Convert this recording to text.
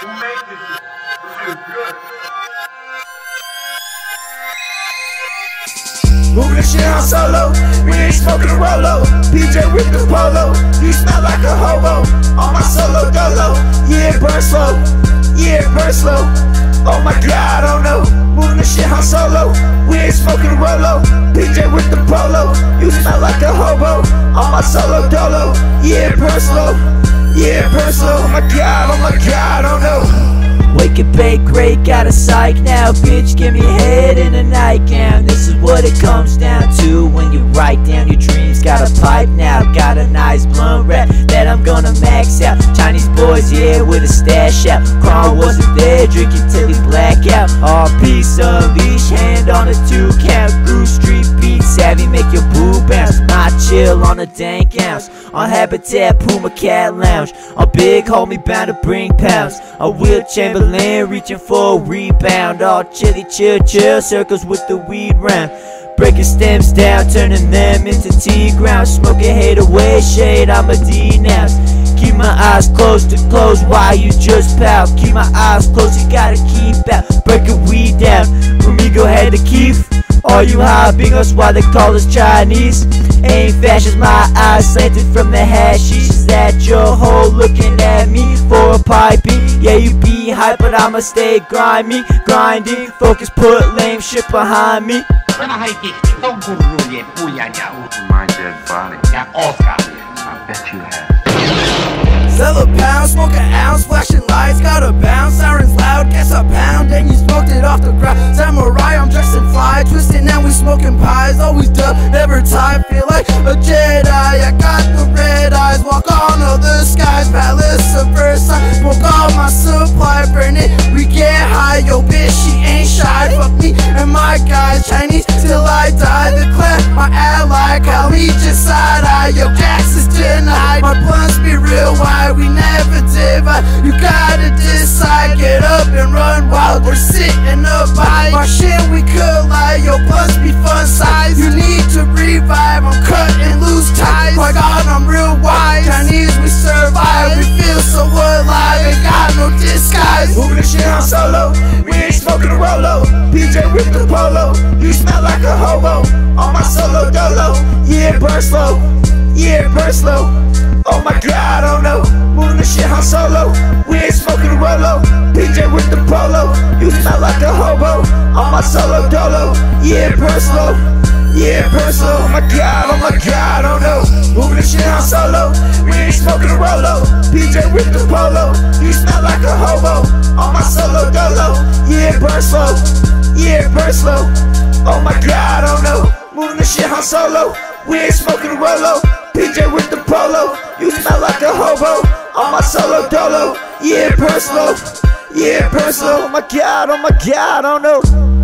Who made this? This is good. Moving shit on solo, we ain't smoking Rolo. PJ with the polo, you smell like a hobo. On my solo dolo, yeah, burn slow, yeah, burn slow. Oh my god, smell like a hobo. On my solo dolo, yeah, slow, yeah, slow. Oh my god, oh my god, I don't know. Wake and bake great, got a psych now. Bitch, give me head in a nightgown This is what it comes down to When you write down your dreams. Got a pipe now, got a nice blunt wrap That I'm gonna max out. Chinese boys, yeah, with a stash out. Cron wasn't there, drinking till he black out. All piece of leash, hand on a two count. Groove Street On a dank ounce. On Habitat, Puma Cat Lounge. On Big Homie, bound to bring pounds. On Wilt Chamberlain, reaching for a rebound. All chilly, chill, chill, circles with the weed round. Breaking stems down, turning them into tea ground Smoking hate away, shade, I'm a denounce. Keep my eyes closed to close while you just pout? Keep my eyes closed, you gotta keep out. Breaking weed down, Ramigo had to keep all you hopping us why they call us Chinese Ain't fashions, my eyes slanted from the hashish Is that your hoe looking at me for a piping? Yeah, you be hype, but I'ma stay grimy Grinding, focus, put lame shit behind me When I get so good, really, booyah, My dead body. yeah, Oscar. I bet you have. A Jedi. I got the red eyes, walk on the skies, palace of Versailles, smoke all my supply, burn it, we get high, yo bitch, she ain't shy, fuck me and my guys, Chinese till I die, the clan, my ally, call me just side eye, yo Jax is denied, my blunts be real wide, we never divide, you gotta decide, get up and run while we're sitting a bite, my shit we could collide, yo blunts be fun size, polo, you smell like a hobo, on my solo dolo, yeah burn slow, yeah burn slow, oh my god oh I don't know, moving the shit on solo, we ain't smoking Rolo, PJ with the polo, you smell like a hobo, on my solo dolo, yeah burn slow, yeah burn slow, oh my god, oh my god oh I don't know, moving the shit on solo, we ain't smoking Rolo, PJ with the polo, you smell like a hobo, on my solo dolo, yeah burn slow, yeah burn slow, oh my god oh I don't know, moving the shit on solo, we ain't smoking Rolo, PJ with the polo, you smell like a hobo, on my solo dolo, yeah burn slow, yeah burn slow, oh my god, oh my god oh I don't know.